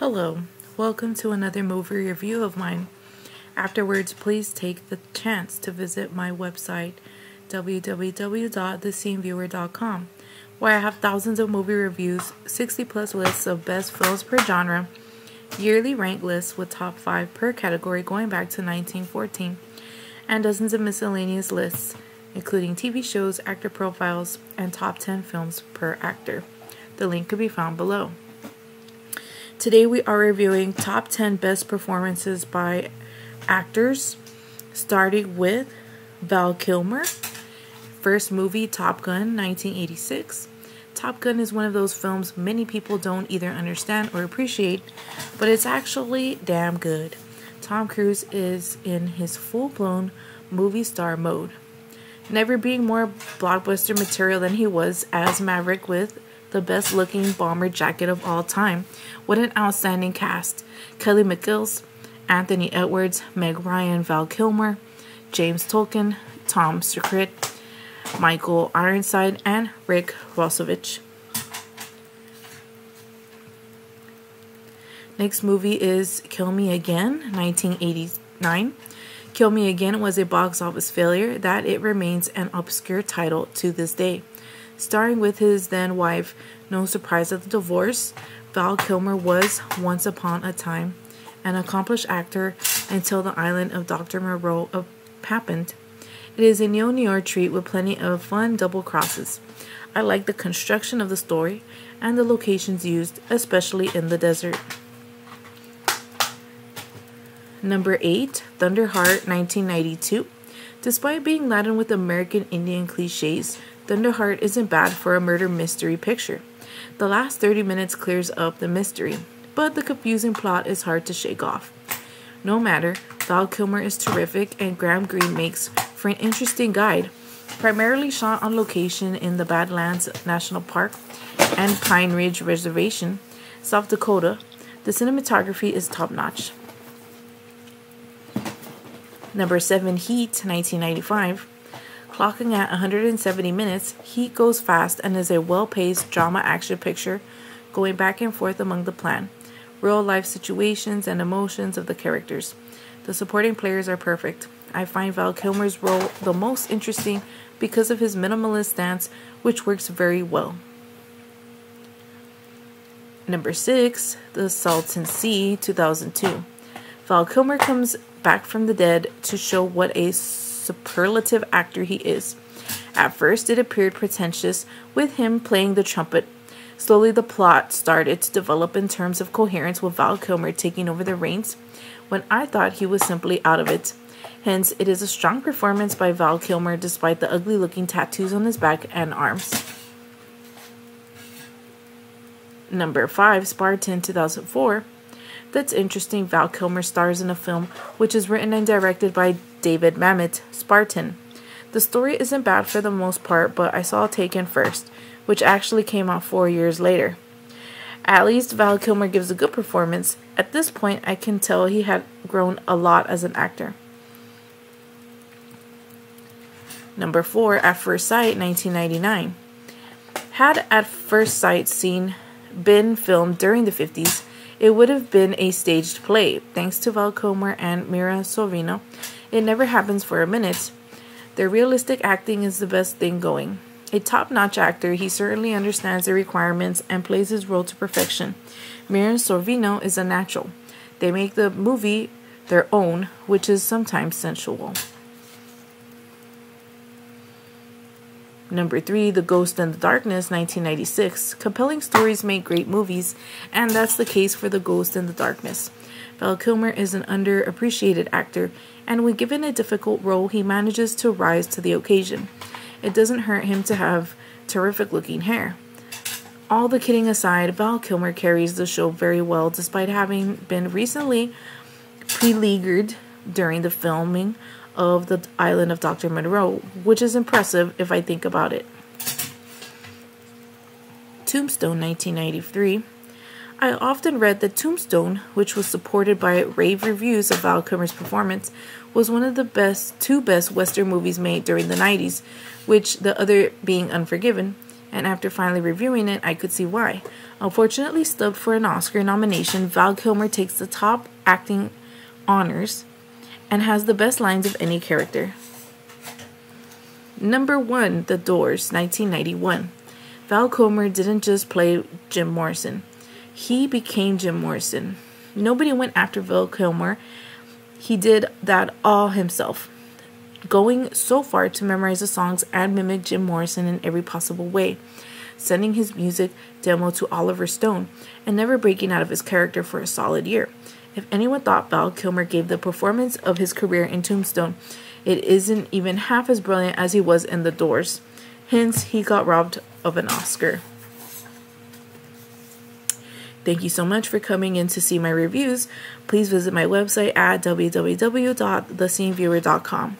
Hello, welcome to another movie review of mine. Afterwards, please take the chance to visit my website www.thesceneviewer.com where I have thousands of movie reviews, 60 plus lists of best films per genre, yearly rank lists with top 5 per category going back to 1914, and dozens of miscellaneous lists including TV shows, actor profiles, and top 10 films per actor. The link can be found below. Today we are reviewing top 10 best performances by actors, starting with Val Kilmer. First movie, Top Gun, 1986. Top Gun is one of those films many people don't either understand or appreciate, but it's actually damn good. Tom Cruise is in his full blown movie star mode. Never being more blockbuster material than he was as Maverick with the best looking bomber jacket of all time. What an outstanding cast. Kelly McGillis, Anthony Edwards, Meg Ryan, Val Kilmer, James Tolkan, Tom Skerritt, Michael Ironside, and Rick Rossovich. Next movie is Kill Me Again, 1989. Kill Me Again was a box office failure that it remains an obscure title to this day starring with his then wife. No surprise at the divorce, Val Kilmer was, once upon a time, an accomplished actor until the island of Dr. Moreau happened. It is a neo noir treat with plenty of fun double crosses. I like the construction of the story and the locations used, especially in the desert. Number 8, Thunderheart 1992. Despite being laden with American Indian cliches, Thunderheart isn't bad for a murder mystery picture. The last 30 minutes clears up the mystery, but the confusing plot is hard to shake off. No matter, Val Kilmer is terrific and Graham Greene makes for an interesting guide. Primarily shot on location in the Badlands National Park and Pine Ridge Reservation, South Dakota, the cinematography is top notch. Number 7 Heat, 1995. Clocking at 170 minutes, Heat goes fast and is a well paced drama action picture going back and forth among the plan, real life situations, and emotions of the characters. The supporting players are perfect. I find Val Kilmer's role the most interesting because of his minimalist stance, which works very well. Number 6, The Salton Sea, 2002. Val Kilmer comes back from the dead to show what a superlative actor he is. At first, it appeared pretentious, with him playing the trumpet. Slowly, the plot started to develop in terms of coherence with Val Kilmer taking over the reins, when I thought he was simply out of it. Hence, it is a strong performance by Val Kilmer despite the ugly looking tattoos on his back and arms. Number 5, Spartan 2004. That's interesting. Val Kilmer stars in a film which is written and directed by David Mamet, Spartan. The story isn't bad for the most part, but I saw Taken first, which actually came out four years later. At least Val Kilmer gives a good performance. At this point, I can tell he had grown a lot as an actor. Number 4, At First Sight, 1999. Had At First Sight seen been filmed during the 50s, it would have been a staged play. Thanks to Val and Mira Sorvino, it never happens for a minute. Their realistic acting is the best thing going. A top notch actor, he certainly understands the requirements and plays his role to perfection. Mira Sorvino is a natural. They make the movie their own, which is sometimes sensual. Number three, The Ghost and the Darkness, 1996. Compelling stories make great movies, and that's the case for The Ghost and the Darkness. Val Kilmer is an underappreciated actor, and when given a difficult role, he manages to rise to the occasion. It doesn't hurt him to have terrific looking hair. All the kidding aside, Val Kilmer carries the show very well despite having been recently beleaguered during the filming of the island of Dr. Moreau, which is impressive if I think about it. Tombstone 1993. I often read that Tombstone, which was supported by rave reviews of Val Kilmer's performance, was one of the best two best western movies made during the 90s, which the other being Unforgiven, and after finally reviewing it, I could see why. Unfortunately, stubbed for an Oscar nomination, Val Kilmer takes the top acting honors and has the best lines of any character. Number one, The Doors, 1991. Val Kilmer didn't just play Jim Morrison, he became Jim Morrison. Nobody went after Val Kilmer. He did that all himself, going so far to memorize the songs and mimic Jim Morrison in every possible way, sending his music demo to Oliver Stone, and never breaking out of his character for a solid year. If anyone thought Val Kilmer gave the performance of his career in Tombstone, it isn't even half as brilliant as he was in The Doors. Hence, he got robbed of an Oscar. Thank you so much for coming in to see my reviews. Please visit my website at www.thesceneviewer.com.